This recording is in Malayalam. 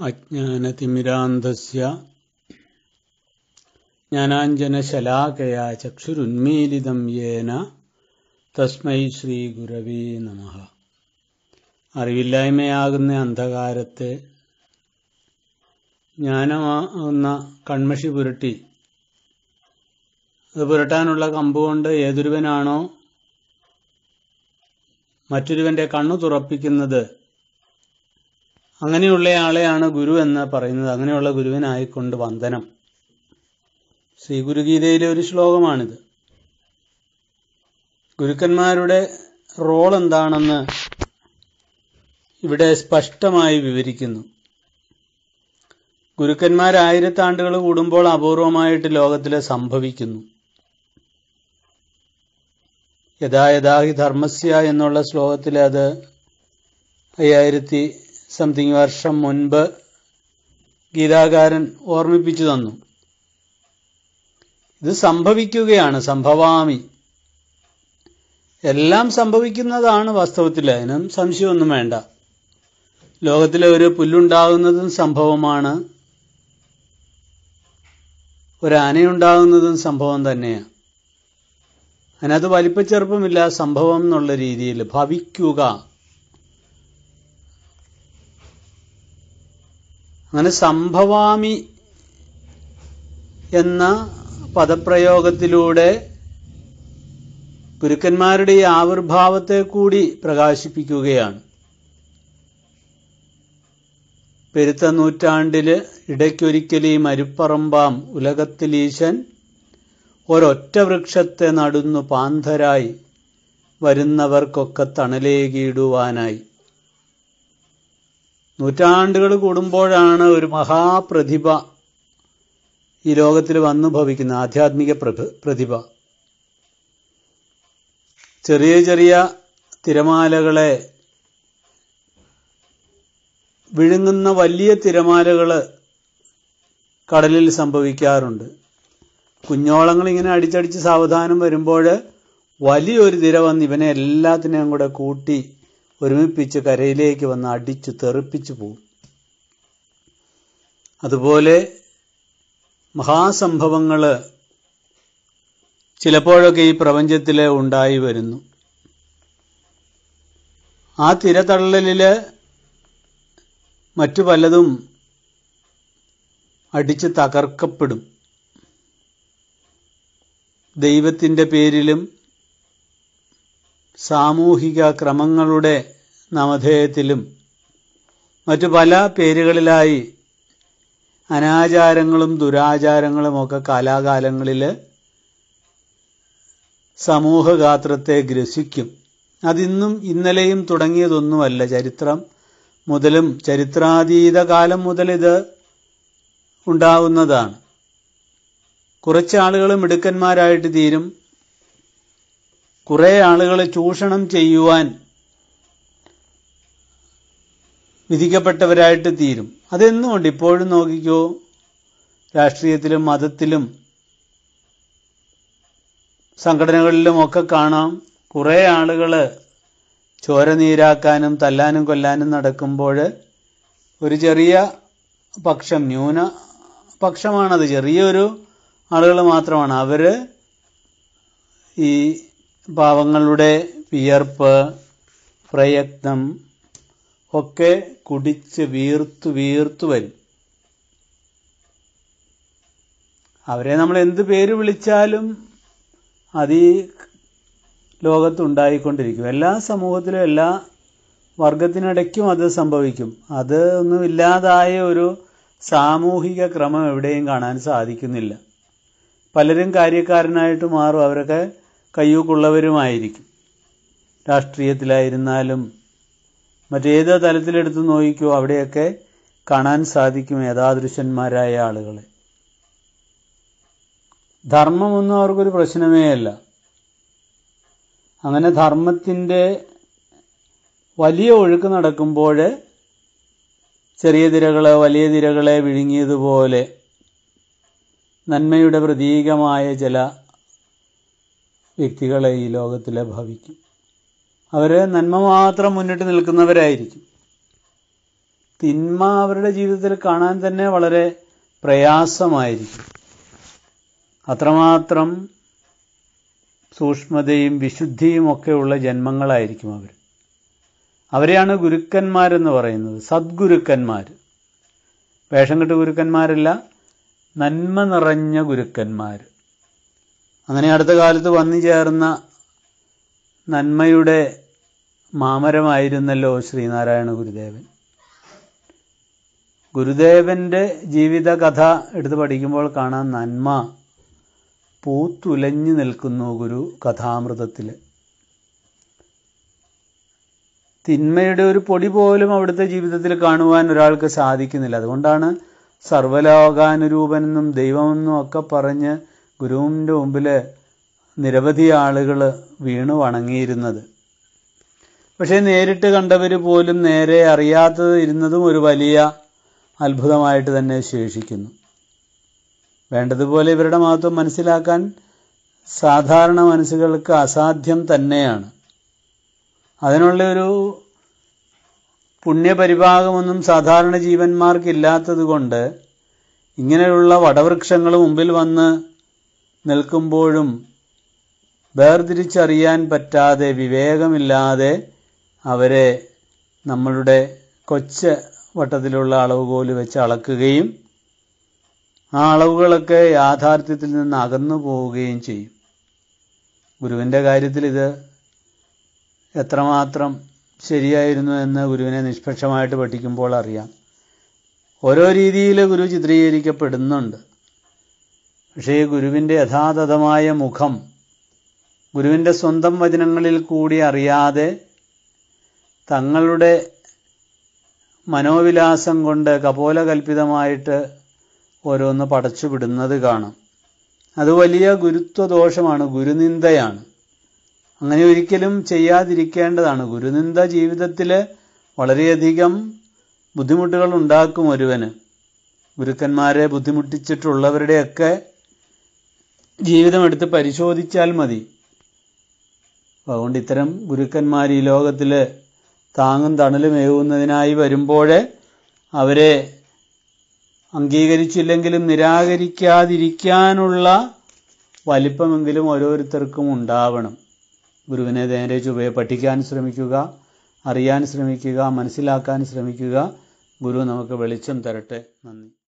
അജ്ഞാനതിമിരാന്ധസ്യ ജ്ഞാനാഞ്ജനശലാകയാ ചക്ഷുരുന്മീലിതം യേന. തസ്മൈ ശ്രീഗുരവേ നമ. അറിവില്ലായ്മയാകുന്ന അന്ധകാരത്തെ ജ്ഞാനമാകുന്ന കൺമഷി പുരട്ടി. അത് പുരട്ടാനുള്ള കമ്പുകൊണ്ട് ഏതൊരുവനാണോ മറ്റൊരുവന്റെ കണ്ണു തുറപ്പിക്കുന്നത് അങ്ങനെയുള്ളയാളെയാണ് ഗുരു എന്ന് പറയുന്നത്. അങ്ങനെയുള്ള ഗുരുവിനായിക്കൊണ്ട് വന്ദനം. ശ്രീ ഗുരുഗീതയിലെ ഒരു ശ്ലോകമാണിത്. ഗുരുക്കന്മാരുടെ റോൾ എന്താണെന്ന് ഇവിടെ സ്പഷ്ടമായി വിവരിക്കുന്നു. ഗുരുക്കന്മാർ ആയിരത്താണ്ടുകൾ കൂടുമ്പോൾ അപൂർവമായിട്ട് ലോകത്തിൽ സംഭവിക്കുന്നു. യഥാ യഥാ ഹി ധർമ്മസ്യ എന്നുള്ള ശ്ലോകത്തിൽ അത് അയ്യായിരത്തി സംതിങ് വർഷം മുൻപ് ഗീതാകാരൻ ഓർമ്മിപ്പിച്ചു തന്നു. ഇത് സംഭവിക്കുകയാണ് സംഭവാമി. എല്ലാം സംഭവിക്കുന്നതാണ് വാസ്തവത്തിൽ അതിനും സംശയമൊന്നും വേണ്ട. ലോകത്തിലെ ഒരു പുല്ലുണ്ടാകുന്നതും സംഭവമാണ് ഒരു ആനയുണ്ടാകുന്നതും സംഭവം തന്നെയാണ് അതിനകത്ത് വലിപ്പച്ചെറുപ്പമില്ല സംഭവം എന്നുള്ള രീതിയിൽ ഭവിക്കുക. അങ്ങനെ സംഭവാമി എന്ന പദപ്രയോഗത്തിലൂടെ ഗുരുക്കന്മാരുടെ ഈ ആവിർഭാവത്തെ കൂടി പ്രകാശിപ്പിക്കുകയാണ്. പെരുത്ത നൂറ്റാണ്ടിൽ ഇടയ്ക്കൊരിക്കൽ ഈ മരുപ്പറമ്പാം ഉലകത്തിലീശൻ ഒരൊറ്റ വൃക്ഷത്തെ നടുന്നു പാന്തരായി വരുന്നവർക്കൊക്കെ തണലേകിയിടുവാനായി. നൂറ്റാണ്ടുകൾ കൂടുമ്പോഴാണ് ഒരു മഹാപ്രതിഭ ഈ ലോകത്തിൽ വന്നു ഭവിക്കുന്ന ആധ്യാത്മിക പ്രതിഭ. ചെറിയ ചെറിയ തിരമാലകളെ വിഴുങ്ങുന്ന വലിയ തിരമാലകൾ കടലിൽ സംഭവിക്കാറുണ്ട്. കുഞ്ഞോളങ്ങൾ ഇങ്ങനെ അടിച്ചടിച്ച് സാവധാനം വരുമ്പോൾ വലിയൊരു തിര വന്ന് ഇവനെ എല്ലാത്തിനെയും കൂടെ കൂട്ടി ഒരുമിപ്പിച്ച് കരയിലേക്ക് വന്ന് അടിച്ചു തെറിപ്പിച്ചു പോകും അതുപോലെ മഹാസംഭവങ്ങൾ ചിലപ്പോഴൊക്കെ ഈ പ്രപഞ്ചത്തിൽ ഉണ്ടായി വരുന്നു. ആ തിരതള്ളലിൽ മറ്റു പലതും അടിച്ച് തകർക്കപ്പെടും. ദൈവത്തിന്റെ പേരിലും സാമൂഹിക ക്രമങ്ങളുടെ നാമധേയത്തിലും മറ്റു പല പേരുകളിലായി അനാചാരങ്ങളും ദുരാചാരങ്ങളും ഒക്കെ കാലാകാലങ്ങളിൽ സമൂഹഗാത്രത്തെ ഗ്രസിക്കും. അതിന്നും ഇന്നലെയും തുടങ്ങിയതൊന്നുമല്ല ചരിത്രം. മുതലും ചരിത്രാതീത കാലം മുതൽ ഇത് ഉണ്ടാവുന്നതാണ്. കുറച്ച് ആളുകൾ മിടുക്കന്മാരായിട്ട് തീരും. കുറേ ആളുകളെ ചൂഷണം ചെയ്യുവാൻ വിധിക്കപ്പെട്ടവരായിട്ട് തീരും. അതെന്തുകൊണ്ട് ഇപ്പോഴും നോക്കിക്കോ? രാഷ്ട്രീയത്തിലും മതത്തിലും സംഘടനകളിലും ഒക്കെ കാണാം. കുറേ ആളുകൾ ചോര നീരാക്കാനും തല്ലാനും കൊല്ലാനും നടക്കുമ്പോൾ ഒരു ചെറിയ പക്ഷം ന്യൂന പക്ഷമാണത്. ചെറിയൊരു ആളുകൾ മാത്രമാണ്. അവർ ഈ പാവങ്ങളുടെ വിയർപ്പ് പ്രയത്നം ഒക്കെ കുടിച്ച് വീർത്തു വീർത്തു വരും. അവരെ നമ്മൾ എന്ത് പേര് വിളിച്ചാലും അത് ഈ ലോകത്തുണ്ടായിക്കൊണ്ടിരിക്കും എല്ലാ സമൂഹത്തിലും എല്ലാ വർഗത്തിനിടയ്ക്കും അത് സംഭവിക്കും. അത് ഒന്നും ഇല്ലാതായ ഒരു സാമൂഹിക ക്രമം എവിടെയും കാണാൻ സാധിക്കുന്നില്ല. പലരും കാര്യക്കാരനായിട്ട് മാറും. അവരൊക്കെ കയ്യൂക്കുള്ളവരുമായിരിക്കും. രാഷ്ട്രീയത്തിലായിരുന്നാലും മറ്റേത് തലത്തിലെടുത്ത് നോക്കിക്കോ അവിടെയൊക്കെ കാണാൻ സാധിക്കും യഥാദൃശന്മാരായ ആളുകളെ. ധർമ്മമൊന്നും അവർക്കൊരു പ്രശ്നമേ അല്ല. അങ്ങനെ ധർമ്മത്തിന്റെ വലിയ ഒഴുക്ക് നടക്കുമ്പോൾ ചെറിയ തിരകളെ വലിയ തിരകളെ വിഴുങ്ങിയതുപോലെ നന്മയുടെ പ്രതീകമായ ചില വ്യക്തികളെ ഈ ലോകത്തിലെ ഭവിക്കും. അവർ നന്മ മാത്രം മുന്നിട്ട് നിൽക്കുന്നവരായിരിക്കും. തിന്മ അവരുടെ ജീവിതത്തിൽ കാണാൻ തന്നെ വളരെ പ്രയാസമായിരിക്കും. അത്രമാത്രം സൂക്ഷ്മതയും വിശുദ്ധിയും ഒക്കെയുള്ള ജന്മങ്ങളായിരിക്കും അവർ. അവരെയാണ് ഗുരുക്കന്മാരെന്ന് പറയുന്നത്. സദ്ഗുരുക്കന്മാർ വേഷം കെട്ട് ഗുരുക്കന്മാരല്ല നന്മ നിറഞ്ഞ ഗുരുക്കന്മാർ അങ്ങനെ അടുത്ത കാലത്ത് വന്നു ചേർന്ന നന്മയുടെ മാമരമായിരുന്നല്ലോ ശ്രീനാരായണ ഗുരുദേവൻ. ഗുരുദേവന്റെ ജീവിതകഥ എടുത്ത് പഠിക്കുമ്പോൾ കാണാൻ നന്മ പൂത്തുലഞ്ഞു നിൽക്കുന്നു ഗുരു കഥാമൃതത്തിൽ. തിന്മയുടെ ഒരു പൊടി പോലും അവിടുത്തെ ജീവിതത്തിൽ കാണുവാൻ ഒരാൾക്ക് സാധിക്കുന്നില്ല. അതുകൊണ്ടാണ് സർവലോകാനുരൂപനെന്നും ദൈവമെന്നും ഒക്കെ പറഞ്ഞ് ഗുരുവിന്റെ മുമ്പിൽ നിരവധി ആളുകൾ വീണു വണങ്ങിയിരുന്നത്. പക്ഷേ നേരിട്ട് കണ്ടവർ പോലും നേരെ അറിയാത്തത് ഇരുന്നതും ഒരു വലിയ അത്ഭുതമായിട്ട് തന്നെ ശേഷിക്കുന്നു. വേണ്ടതുപോലെ ഇവരുടെ മഹത്വം മനസ്സിലാക്കാൻ സാധാരണ മനസ്സുകൾക്ക് അസാധ്യം തന്നെയാണ്. അതിനുള്ള ഒരു പുണ്യപരിഭാഗമൊന്നും സാധാരണ ജീവന്മാർക്കില്ലാത്തത് കൊണ്ട് ഇങ്ങനെയുള്ള വടവൃക്ഷങ്ങൾ മുമ്പിൽ വന്ന് നിൽക്കുമ്പോഴും വേർതിരിച്ചറിയാൻ പറ്റാതെ വിവേകമില്ലാതെ അവരെ നമ്മളുടെ കൊച്ച വട്ടത്തിലുള്ള അളവുകോൽ വെച്ച് അളക്കുകയും ആ അളവുകളൊക്കെ യാഥാർത്ഥ്യത്തിൽ നിന്ന് അകന്നു പോവുകയും ചെയ്യും. ഗുരുവിന്റെ കാര്യത്തിൽ ഇത് എത്രമാത്രം ശരിയായിരുന്നു എന്ന് ഗുരുവിനെ നിഷ്പക്ഷമായിട്ട് പഠിക്കുമ്പോൾ അറിയാം. ഓരോ രീതിയിൽ ഗുരു ചിത്രീകരിക്കപ്പെടുന്നുണ്ട്. പക്ഷേ ഗുരുവിന്റെ യഥാതഥമായ മുഖം ഗുരുവിന്റെ സ്വന്തം വചനങ്ങളിൽ കൂടി അറിയാതെ തങ്ങളുടെ മനോവിലാസം കൊണ്ട് കപോലകൽപിതമായിട്ട് ഓരോന്ന് പടച്ചുവിടുന്നത് കാണും. അത് വലിയ ഗുരുത്വദോഷമാണ് ഗുരുനിന്ദയാണ്. അങ്ങനെ ഒരിക്കലും ചെയ്യാതിരിക്കേണ്ടതാണ്. ഗുരുനിന്ദ ജീവിതത്തിൽ വളരെയധികം ബുദ്ധിമുട്ടുകൾ ഉണ്ടാക്കും ഒരുവന്. ഗുരുക്കന്മാരെ ബുദ്ധിമുട്ടിച്ചിട്ടുള്ളവരുടെയൊക്കെ ജീവിതമെടുത്ത് പരിശോധിച്ചാൽ മതി. അതുകൊണ്ട് ഇത്തരം ഗുരുക്കന്മാർ ഈ ലോകത്തിൽ താങ്ങും തണലും ഏകുന്നതിനായി വരുമ്പോഴേ അവരെ അംഗീകരിച്ചില്ലെങ്കിലും നിരാകരിക്കാതിരിക്കാനുള്ള വലിപ്പമെങ്കിലും ഓരോരുത്തർക്കും ഉണ്ടാവണം. ഗുരുവിനെ നേരെ ചുവയെ പഠിക്കാൻ ശ്രമിക്കുക അറിയാൻ ശ്രമിക്കുക മനസ്സിലാക്കാൻ ശ്രമിക്കുക. ഗുരു നമുക്ക് വെളിച്ചം തരട്ടെ. നന്ദി.